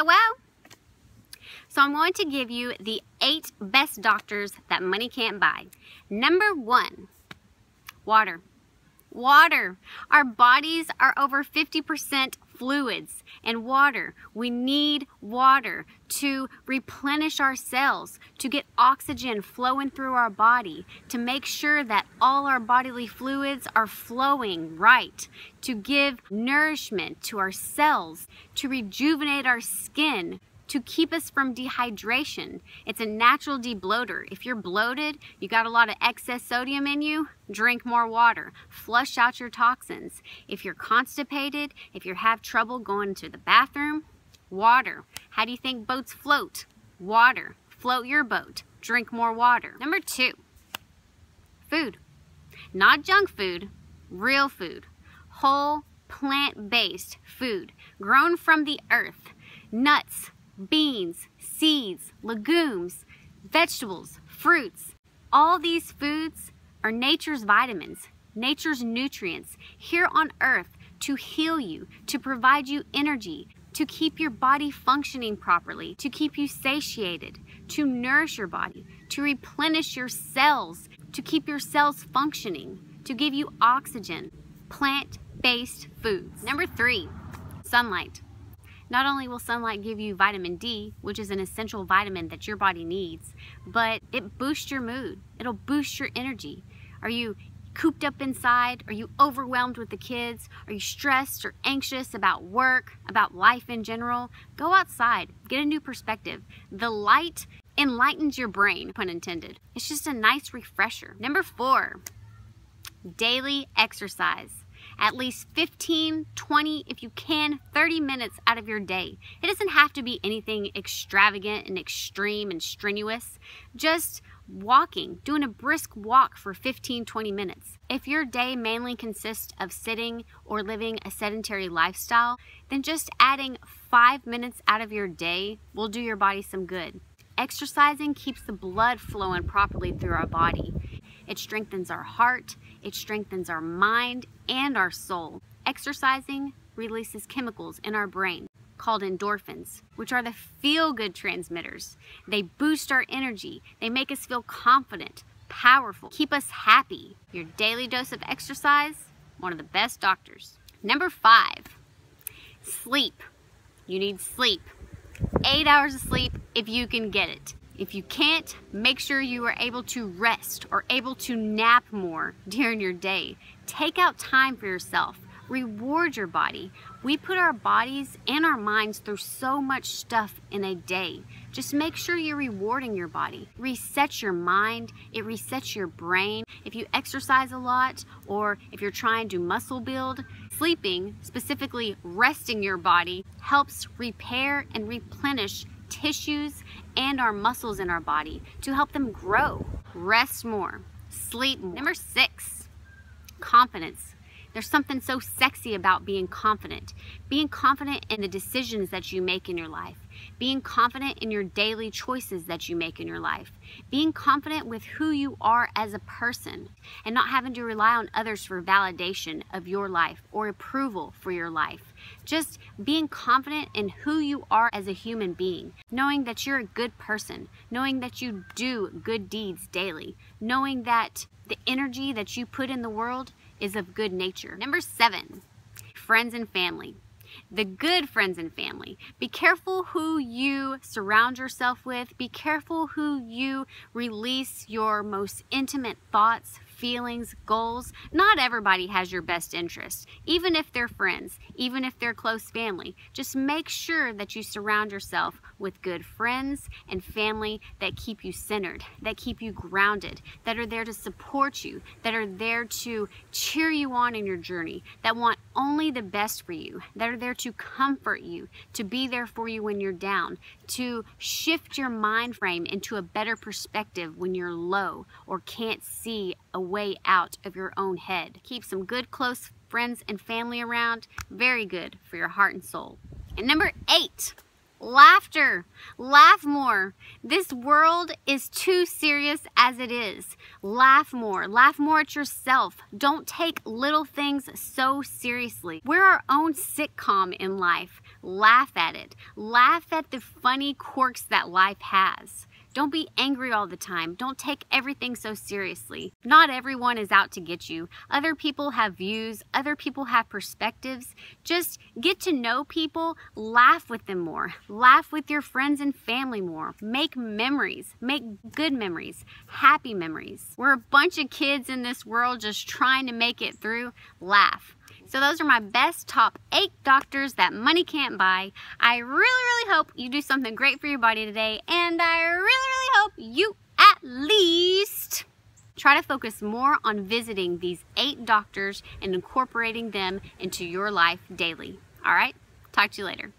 Hello? So I'm going to give you the eight best doctors that money can't buy. Number one, water. Water. Our bodies are over 50% fluids and water. We need water to replenish our cells, to get oxygen flowing through our body, to make sure that all our bodily fluids are flowing right, to give nourishment to our cells, to rejuvenate our skin, to keep us from dehydration. It's a natural debloater. If you're bloated, you got a lot of excess sodium in you, drink more water. Flush out your toxins. If you're constipated, if you have trouble going to the bathroom, water. How do you think boats float? Water. Float your boat. Drink more water. Number two, food. Not junk food, real food. Whole plant-based food grown from the earth. Nuts, beans, seeds, legumes, vegetables, fruits. All these foods are nature's vitamins, nature's nutrients here on earth to heal you, to provide you energy, to keep your body functioning properly, to keep you satiated, to nourish your body, to replenish your cells, to keep your cells functioning, to give you oxygen. Plant-based foods. Number three, sunlight. Not only will sunlight give you vitamin D, which is an essential vitamin that your body needs, but it boosts your mood. It'll boost your energy. Are you cooped up inside? Are you overwhelmed with the kids? Are you stressed or anxious about work, about life in general? Go outside, get a new perspective. The light enlightens your brain, pun intended. It's just a nice refresher. Number four, daily exercise at least 15, 20, if you can, 30 minutes out of your day. It doesn't have to be anything extravagant and extreme and strenuous. Just walking, doing a brisk walk for 15, 20 minutes. If your day mainly consists of sitting or living a sedentary lifestyle, then just adding five minutes out of your day will do your body some good. Exercising keeps the blood flowing properly through our body. It strengthens our heart, it strengthens our mind and our soul. Exercising releases chemicals in our brain called endorphins, which are the feel-good transmitters. They boost our energy. They make us feel confident, powerful, keep us happy. Your daily dose of exercise, one of the best doctors. Number five, sleep. You need sleep. Eight hours of sleep if you can get it. If you can't, make sure you are able to rest or able to nap more during your day. Take out time for yourself. Reward your body. We put our bodies and our minds through so much stuff in a day. Just make sure you're rewarding your body. Reset your mind. It resets your brain. If you exercise a lot or if you're trying to muscle build, sleeping, specifically resting your body, helps repair and replenish tissues and our muscles in our body to help them grow. Rest more, sleep more. Number six, confidence. There's something so sexy about being confident. Being confident in the decisions that you make in your life being confident in your daily choices that you make in your life, being confident with who you are as a person, and not having to rely on others for validation of your life or approval for your life. Just being confident in who you are as a human being, knowing that you're a good person, knowing that you do good deeds daily, knowing that the energy that you put in the world is of good nature. Number seven, friends and family the good friends and family. Be careful who you surround yourself with. Be careful who you release your most intimate thoughts, feelings, goals. Not everybody has your best interest, even if they're friends, even if they're close family. Just make sure that you surround yourself with good friends and family that keep you centered, that keep you grounded, that are there to support you, that are there to cheer you on in your journey, that want only the best for you, that are there to comfort you, to be there for you when you're down, to shift your mind frame into a better perspective when you're low or can't see a way out of your own head. Keep some good close friends and family around. Very good for your heart and soul. And number eight, Laughter. Laugh more. This world is too serious as it is. Laugh more. Laugh more at yourself. Don't take little things so seriously. We're our own sitcom in life. Laugh at it. Laugh at the funny quirks that life has. Don't be angry all the time. Don't take everything so seriously. Not everyone is out to get you. Other people have views, other people have perspectives. Just get to know people, laugh with them more. Laugh with your friends and family more. Make memories. Make good memories, happy memories. We're a bunch of kids in this world just trying to make it through. Laugh. So those are my best top eight doctors that money can't buy. I really, really hope you do something great for your body today. And I really, really hope you at least try to focus more on visiting these eight doctors and incorporating them into your life daily. All right? Talk to you later.